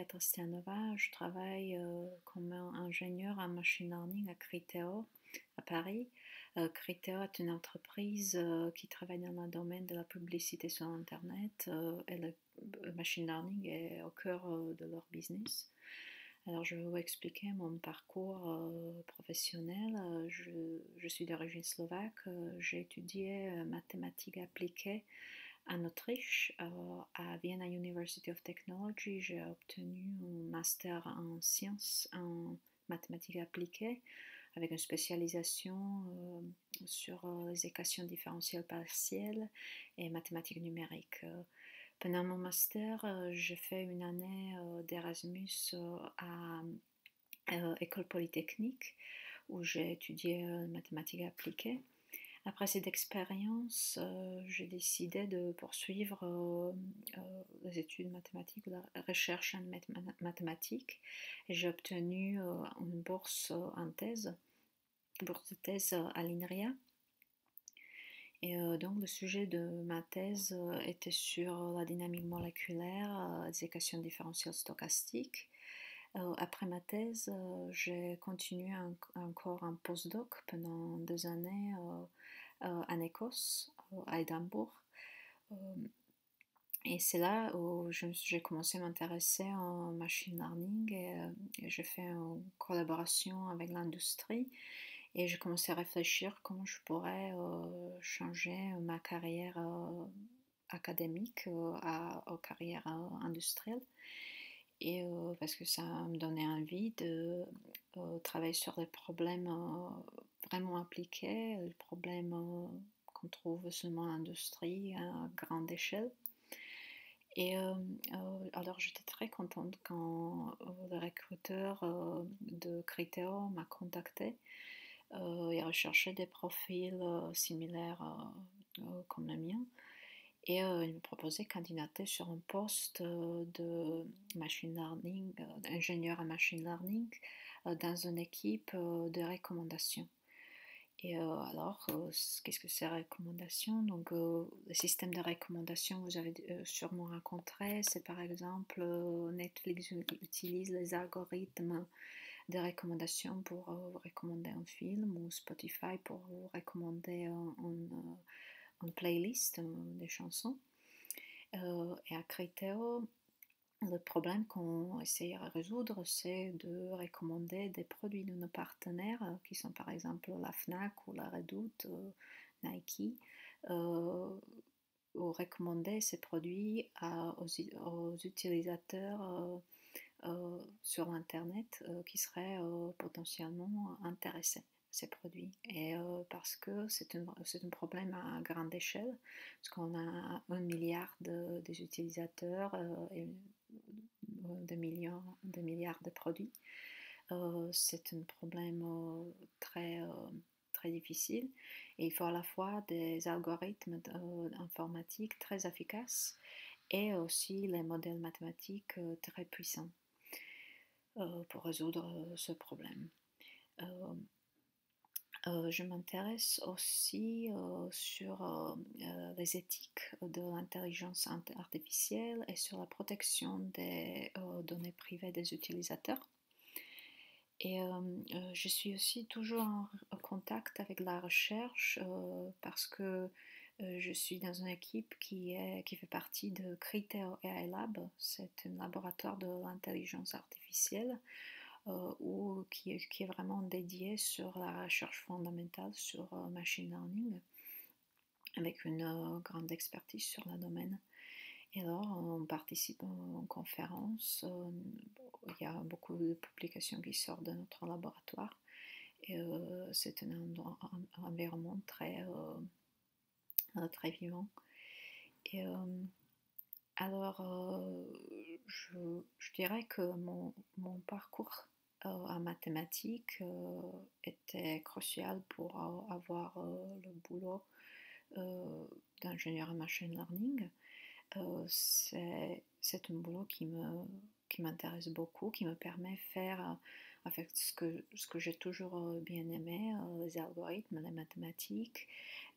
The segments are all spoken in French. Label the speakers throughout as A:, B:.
A: psychiatre Stianova. Je travaille comme ingénieur en machine learning à Criteo à Paris. Criteo est une entreprise qui travaille dans le domaine de la publicité sur Internet et le machine learning est au cœur de leur business. Alors, je vais vous expliquer mon parcours euh, professionnel. Euh, je, suis d'origine slovaque. Euh, j'ai étudié mathématiques appliquées en Autriche, à Vienna University of Technology. J'ai obtenu un master en sciences en mathématiques appliquées avec une spécialisation sur les équations différentielles partielles et mathématiques numériques. Pendant mon master, euh, j'ai fait une année euh, d'Erasmus euh, à École Polytechnique où j'ai étudié mathématiques appliquées. Après cette expérience, j'ai décidé de poursuivre les études mathématiques la recherche en mathématiques j'ai obtenu une bourse en thèse, bourse de thèse à l'INRIA et euh, donc le sujet de ma thèse euh, était sur la dynamique moléculaire, les équations différentielles stochastiques. Euh, après ma thèse, j'ai continué encore un postdoc pendant deux années en Écosse, à Édimbourg. Et c'est là où j'ai commencé à m'intéresser en machine learning et j'ai fait une collaboration avec l'industrie et j'ai commencé à réfléchir comment je pourrais euh, changer ma carrière euh, académique euh, à, à, carrière industrielle. Et parce que ça me donnait envie de travailler sur des problèmes vraiment appliqués, des problèmes qu'on trouve seulement en industrie à grande échelle. Et alors j'étais très contente quand le recruteur de Criteo m'a contacté euh, et recherchait des profils euh, similaires euh, comme le mien. Et il me proposait de candidater sur un poste de machine learning, ingénieur en machine learning, dans une équipe de recommandation. Et alors, qu'est-ce que c'est recommandation? Donc, le système de recommandation, vous avez sûrement rencontré, c'est par exemple Netflix utilise les algorithmes des recommandations pour euh, vous recommander un film ou Spotify pour vous recommander euh, playlist euh, des chansons. et à Criteo, le problème qu'on essaie de résoudre, c'est de recommander des produits de nos partenaires, qui sont par exemple la FNAC ou la Redoute, Nike, ou recommander ces produits aux, utilisateurs euh, sur Internet euh, qui seraient euh, potentiellement intéressés ces produits. Et parce que c'est un, un, problème à grande échelle, parce qu'on a un milliard de, des utilisateurs et de, millions, de milliards de produits. c'est un problème très, très difficile. Et il faut à la fois des algorithmes informatiques très efficaces et aussi les modèles mathématiques très puissants. Euh, pour résoudre euh, ce problème. Euh, je m'intéresse aussi sur les éthiques de l'intelligence artificielle et sur la protection des données privées des utilisateurs. Et je suis aussi toujours en, contact avec la recherche parce que euh, je suis dans une équipe qui, fait partie de Criteo AI Lab. C'est un laboratoire de l'intelligence artificielle euh, ou qui, est vraiment dédié sur la recherche fondamentale sur euh, machine learning avec une grande expertise sur le domaine. Et alors, on participe en conférences. il y a beaucoup de publications qui sortent de notre laboratoire. Et c'est un, environnement très très vivant. Et euh, alors, euh, je, dirais que mon, parcours euh, en mathématiques était crucial pour avoir le boulot d'ingénieur en machine learning. c'est un boulot qui me qui m'intéresse beaucoup, qui me permet de faire avec ce que, ce que j'ai toujours euh, bien aimé, euh, les algorithmes, les mathématiques,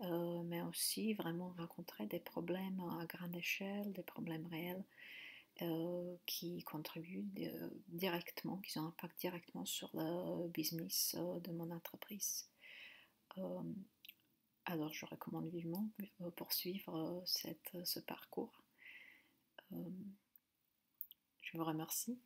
A: euh, mais aussi vraiment rencontrer des problèmes à grande échelle, des problèmes réels. Qui contribuent directement, qui ont un impact directement sur le business de mon entreprise. alors je recommande vivement poursuivre cette, ce parcours. je vous remercie